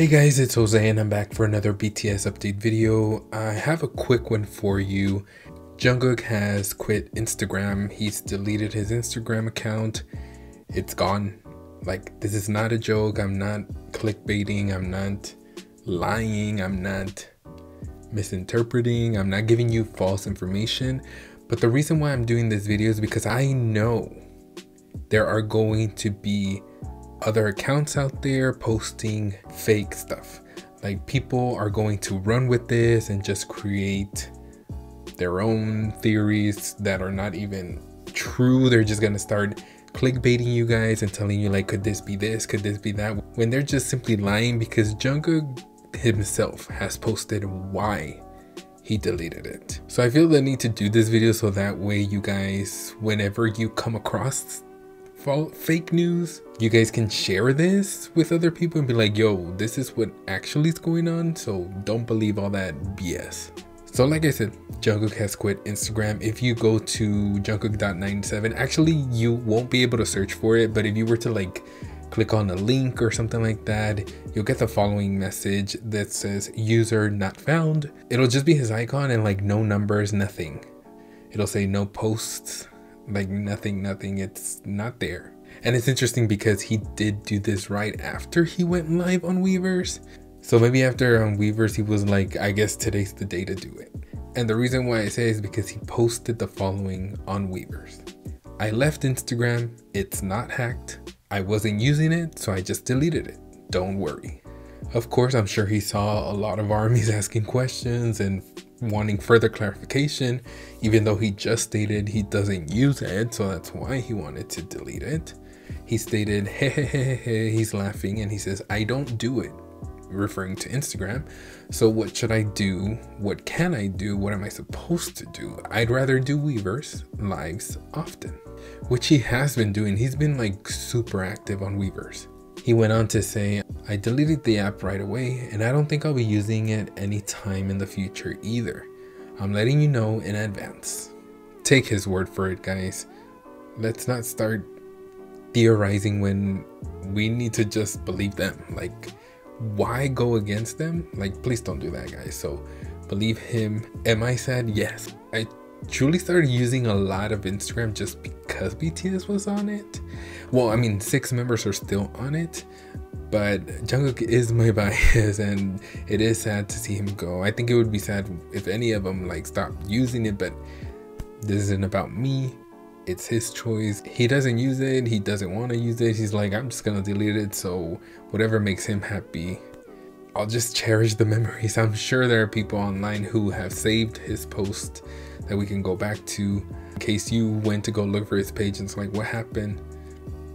Hey guys, it's Jose and I'm back for another BTS update video. I have a quick one for you. Jungkook has quit Instagram. He's deleted his Instagram account. It's gone. Like, this is not a joke. I'm not clickbaiting. I'm not lying. I'm not misinterpreting. I'm not giving you false information. But the reason why I'm doing this video is because I know there are going to be other accounts out there posting fake stuff. Like people are going to run with this and just create their own theories that are not even true. They're just going to start clickbaiting you guys and telling you like could this be this, could this be that when they're just simply lying because Jungkook himself has posted why he deleted it. So I feel the need to do this video so that way you guys whenever you come across fake news, you guys can share this with other people and be like, yo, this is what actually is going on. So don't believe all that BS. So like I said, Jungkook has quit Instagram. If you go to jungkook.97, actually you won't be able to search for it. But if you were to like click on a link or something like that, you'll get the following message that says user not found. It'll just be his icon and like no numbers, nothing. It'll say no posts, like nothing, nothing. It's not there. And it's interesting because he did do this right after he went live on Weverse. So maybe after on Weverse, he was like, I guess today's the day to do it. And the reason why I say is because he posted the following on Weverse. I left Instagram. It's not hacked. I wasn't using it, so I just deleted it. Don't worry. Of course, I'm sure he saw a lot of armies asking questions and wanting further clarification, even though he just stated he doesn't use it, so that's why he wanted to delete it. He stated, hey, hey, hey, hey, he's laughing and he says, I don't do it, referring to Instagram. So, what should I do? What can I do? What am I supposed to do? I'd rather do Weverse lives often, which he has been doing. He's been like super active on Weverse. He went on to say, I deleted the app right away and I don't think I'll be using it anytime in the future either. I'm letting you know in advance. Take his word for it, guys. Let's not start theorizing when we need to just believe them. Like, why go against them? Like, please don't do that, guys. So, believe him. Am I sad? Yes. I truly started using a lot of Instagram just because BTS was on it. Well, I mean, six members are still on it, but Jungkook is my bias, and it is sad to see him go. I think it would be sad if any of them like stopped using it, but this isn't about me. It's his choice. He doesn't use it. He doesn't want to use it. He's like, I'm just gonna delete it. So whatever makes him happy, I'll just cherish the memories. I'm sure there are people online who have saved his post that we can go back to in case you went to go look for his page and it's like, what happened?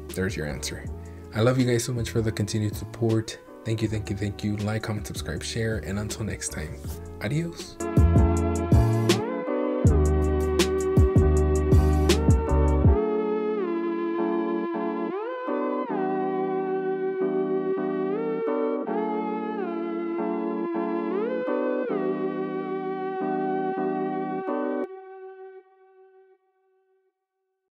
There's your answer. I love you guys so much for the continued support. Thank you, thank you, thank you. Like, comment, subscribe, share, and until next time, adios.